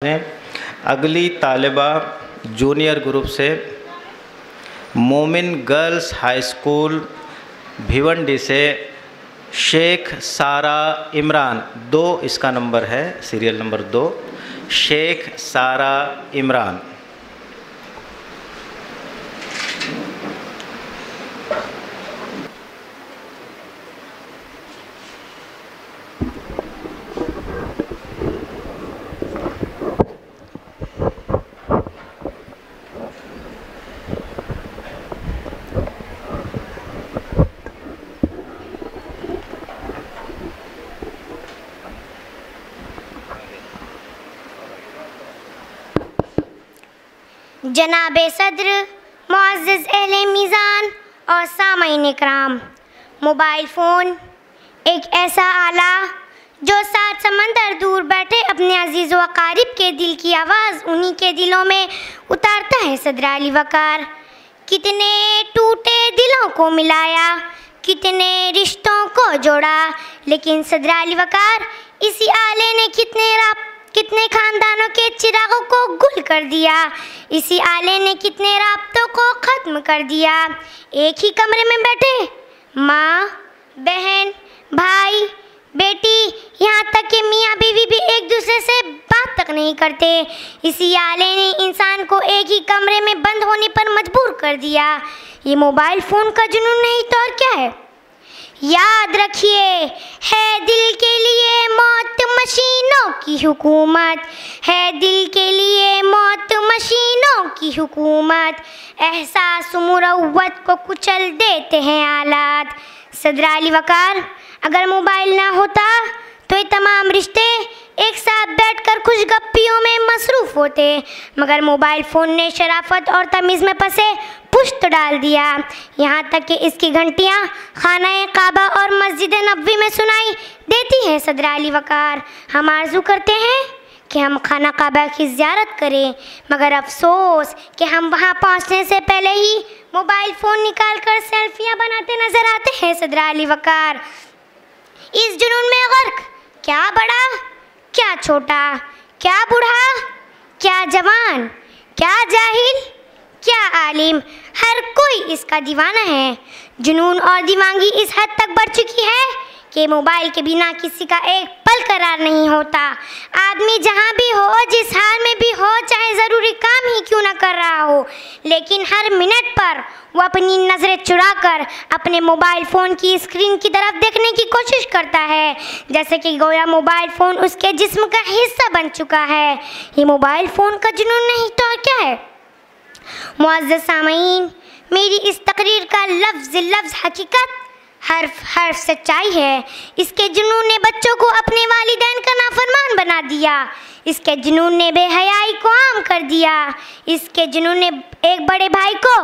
अगली तालिबा junior group से मोमिन गर्ल्स हाई स्कूल भिवंडी से शेख सारा इमरान, दो इसका नंबर है, सीरियल नंबर दो, शेख सारा इमरान। जनाब सदर मुआज़ अहल मीज़ान और सामीन कराम मोबाइल फ़ोन एक ऐसा आला जो सात समंदर दूर बैठे अपने अज़ीज़ व कारब के दिल की आवाज़ उन्हीं के दिलों में उतारता है सदर अली वकार। कितने टूटे दिलों को मिलाया, कितने रिश्तों को जोड़ा, लेकिन सदर अली वकार इसी आले ने कितने राब कितने खानदानों के चिरागों को गुल कर दिया। इसी आले ने कितने रबतों को ख़त्म कर दिया। एक ही कमरे में बैठे, माँ, बहन, भाई, बेटी, यहाँ तक कि मियाँ बीवी भी एक दूसरे से बात तक नहीं करते। इसी आले ने इंसान को एक ही कमरे में बंद होने पर मजबूर कर दिया। ये मोबाइल फ़ोन का जुनून नहीं तो और क्या है? याद रखिए, है दिल के लिए मौत मशीनों की हुकूमत। है दिल के लिए मौत मशीनों की हुकूमत। एहसास मुरवत को कुचल देते हैं आलात सदर अली वकार, अगर मोबाइल ना होता तो ये तमाम रिश्ते एक साथ बैठकर खुश गप्पियों में मसरूफ़ होते। मगर मोबाइल फ़ोन ने शराफत और तमीज़ में फंसे पुश्त डाल दिया। यहाँ तक कि इसकी घंटियाँ खाना काबा और मस्जिद नबी में सुनाई देती हैं, सदर अली वकार। हम आरज़ू करते हैं कि हम खाना काबा की ज़्यारत करें, मगर अफसोस कि हम वहाँ पहुँचने से पहले ही मोबाइल फ़ोन निकाल कर सेल्फियाँ बनाते नज़र आते हैं सदराली वकार। इस जुनून में गर्क, क्या बड़ा, क्या छोटा, क्या बूढ़ा, क्या जवान, क्या जाहिल, क्या आलिम हर कोई इसका दीवाना है। जुनून और दीवानगी इस हद तक बढ़ चुकी है कि मोबाइल के बिना किसी का एक पल करार नहीं होता। आदमी जहाँ भी हो, जिस हाल में भी हो, चाहे ज़रूरी काम ही क्यों ना कर रहा हो, लेकिन हर मिनट पर वो अपनी नज़रें चुरा कर अपने मोबाइल फ़ोन की स्क्रीन की तरफ़ देखने की कोशिश करता है। जैसे कि गोया मोबाइल फ़ोन उसके जिस्म का हिस्सा बन चुका है। ये मोबाइल फ़ोन का जुनून नहीं तो क्या है? मुआज़ सामीन, मेरी इस तकरीर का लफ्ज़ लफ्ज़ हकीकत, हर्फ हर्फ सच्चाई है। इसके जुनून ने बच्चों को अपने वालिदैन का नाफरमान बना दिया। इसके जुनून ने बेहयाई को आम कर दिया। इसके जुनून ने एक बड़े भाई को,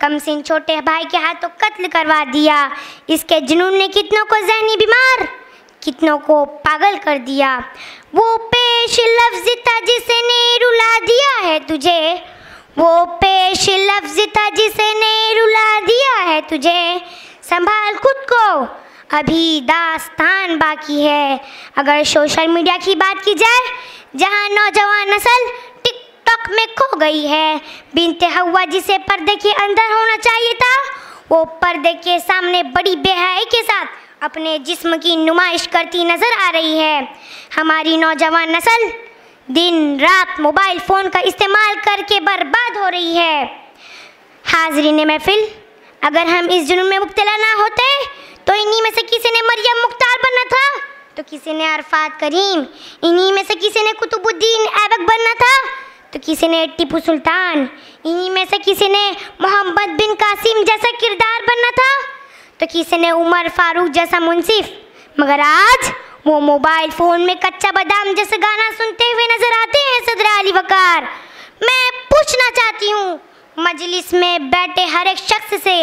कम सिन छोटे भाई के हाथों कत्ल करवा दिया। इसके जुनून ने कितनों को जहनी बीमार, कितनों को पागल कर दिया। वो पेश लफ्ज था जिसने रुला दिया है तुझे। वो पेश लफ्ज था जिसे ने रुला दिया है तुझे। संभाल खुद को। अभी दास्तान बाकी है। अगर सोशल मीडिया की बात की जाए, जहाँ नौजवान नस्ल टिकटॉक में खो गई है, बिनते हवा जिसे पर्दे के अंदर होना चाहिए था, वो पर्दे के सामने बड़ी बेहाई के साथ अपने जिस्म की नुमाइश करती नज़र आ रही है। हमारी नौजवान नस्ल दिन रात मोबाइल फ़ोन का इस्तेमाल करके बर्बाद हो रही है। हाजरीन महफिल, अगर हम इस जुनून में मुब्तला ना होते तो इन्हीं में से किसी ने मरियम मुख्तार बनना था? तो किसी ने अरफात करीम, इन्हीं में से किसी ने कुतुबुद्दीन ऐबक बनना था? तो किसी ने टीपू सुल्तान, इन्हीं में से किसी ने मोहम्मद बिन कासिम जैसा किरदार बनना था? तो किसी ने उमर फारूक जैसा मुनसिफ मगर आज वो मोबाइल फ़ोन में कच्चा बादाम जैसे गाना सुनते हुए नज़र आते हैं, सदर अली वकार। मैं पूछना चाहती हूँ, मजलिस में बैठे हर एक शख्स से,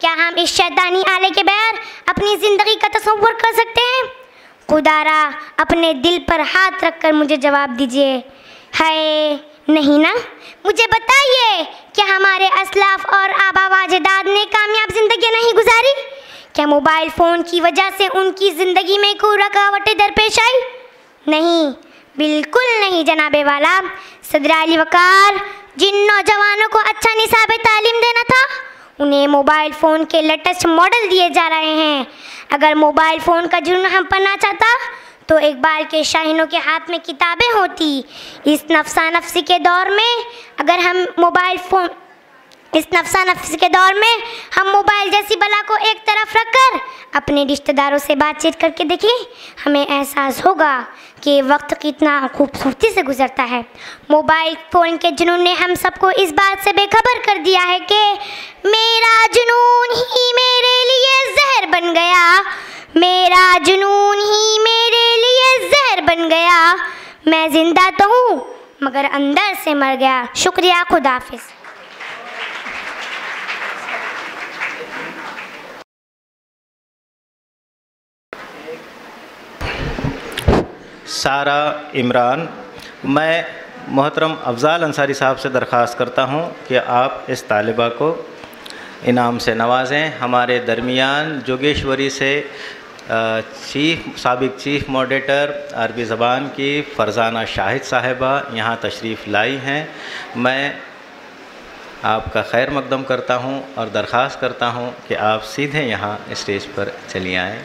क्या हम इस शैतानी आले के बैर अपनी ज़िंदगी का तस्वर कर सकते हैं? खुदारा, अपने दिल पर हाथ रखकर मुझे जवाब दीजिए। है नहीं ना? मुझे बताइए क्या हमारे असलाफ और आबा ने कामयाब ज़िंदगी नहीं गुजारी क्या मोबाइल फ़ोन की वजह से उनकी ज़िंदगी में कोई रुकावटें दरपेश आई? नहीं, बिल्कुल नहीं, जनाबे वाला। सदर अली वकार, जिन नौजवानों को अच्छा निसाब तालीम देना था, उन्हें मोबाइल फ़ोन के लेटेस्ट मॉडल दिए जा रहे हैं। अगर मोबाइल फ़ोन का जुर्म हम पढ़ना चाहता तो एक बार के शाहीनों के हाथ में किताबें होती। इस नफसा नफसी के दौर में अगर हम मोबाइल फ़ोन इस नफसा नफ्स के दौर में हम मोबाइल जैसी बला को एक तरफ़ रखकर अपने रिश्तेदारों से बातचीत करके देखिए, हमें एहसास होगा कि वक्त कितना खूबसूरती से गुजरता है। मोबाइल फ़ोन के जुनून ने हम सबको इस बात से बेखबर कर दिया है कि मेरा जुनून ही मेरे लिए जहर बन गया। मेरा जुनून ही मेरे लिए जहर बन गया। मैं ज़िंदा तो हूँ, मगर अंदर से मर गया। शुक्रिया, खुदाफिज़। सारा इमरान, मैं मोहतरम अफजाल अंसारी साहब से दरख्वास्त करता हूँ कि आप इस तालिबा को इनाम से नवाजें। हमारे दरमियान जोगेश्वरी से चीफ, सबक चीफ मॉडरेटर, अरबी ज़बान की फ़रजाना शाहिद साहिबा यहाँ तशरीफ़ लाई हैं। मैं आपका खैर मकदम करता हूँ और दरख्वास्त करता हूँ कि आप सीधे यहाँ स्टेज पर चली आएँ।